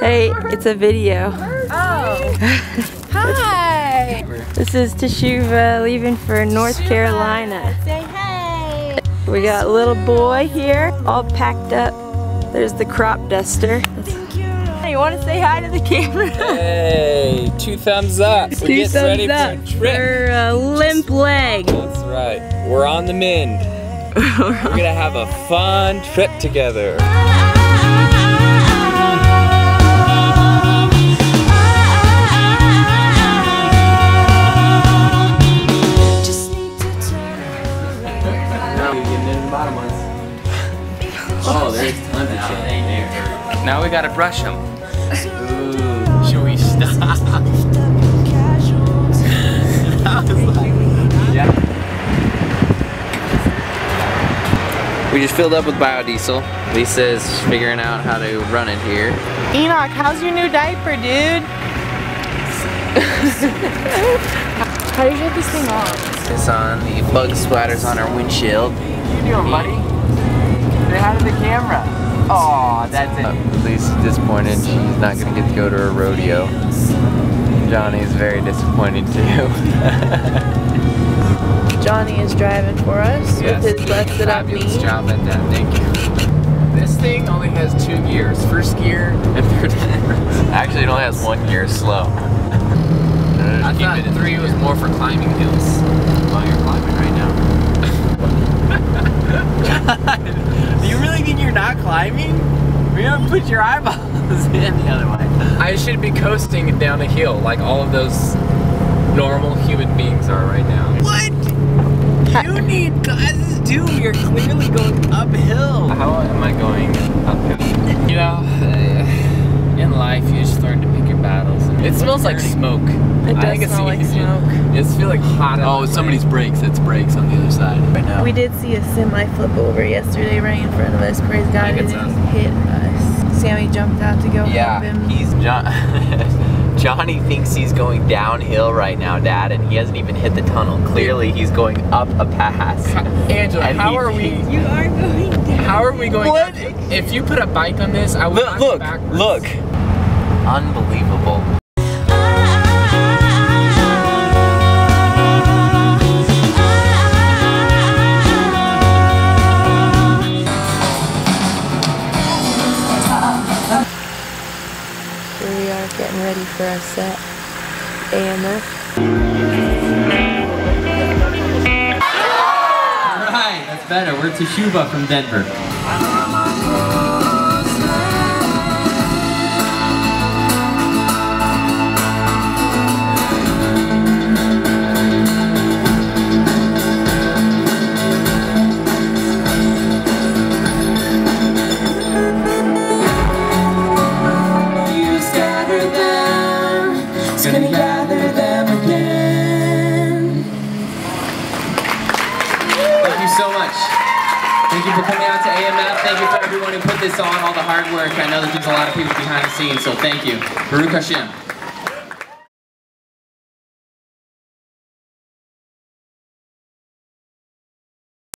Hey, it's a video. Oh. Hi. This is Teshuva leaving for North Carolina. Say hey. We got a little boy here, all packed up. There's the crop duster. Hey, you want to say hi to the camera? Hey, two thumbs up. We're Two getting thumbs ready up for a trip. for a limp leg. That's right. We're on the mend. We're gonna have a fun trip together. Oh, there's tons of shit in there. Now we gotta brush them. Should we stop? yeah. We just filled up with biodiesel. Lisa's figuring out how to run it here. Enoch, how's your new diaper, dude? How do you get this thing off? It's on the bug splatters on our windshield. What you doing, buddy? Say hi to the camera. Oh, that's it. Lisa's disappointed she's not gonna get to go to her rodeo. Johnny's very disappointed too. Johnny is driving for us with his busted up knee. Fabulous job at that, thank you. This thing only has two gears, first gear and third. Actually, it only has one gear, slow. I thought three was more for climbing hills. Well, you're climbing right now. Do you really think you're not climbing? You're gonna put your eyeballs in the other way. I should be coasting down a hill like all of those normal human beings are right now. What? You need glasses too. You're clearly going uphill. How am I going uphill? You know, uh, in life you just learn to pick your battles. It smells like smoke. It does think it's- smell like smoke. It's feel like hot. Oh, of the somebody's brakes. It's brakes on the other side right now. We did see a semi flip over yesterday right in front of us. Praise God, I it didn't hit us. Sammy jumped out to go Yeah, help him. he's John. Johnny thinks he's going downhill right now, Dad, and he hasn't even hit the tunnel. Clearly, he's going up a pass. Angela, And how are we? You are going down. How are we going? What? If you put a bike on this, I would Look, look, look. Unbelievable. Getting ready for our set. AMF. Alright, that's better. We're Teshuva from Denver. Gather them again. Thank you so much. Thank you for coming out to AMF. Thank you for everyone who put this on, all the hard work. I know that there's a lot of people behind the scenes, so thank you. Baruch Hashem.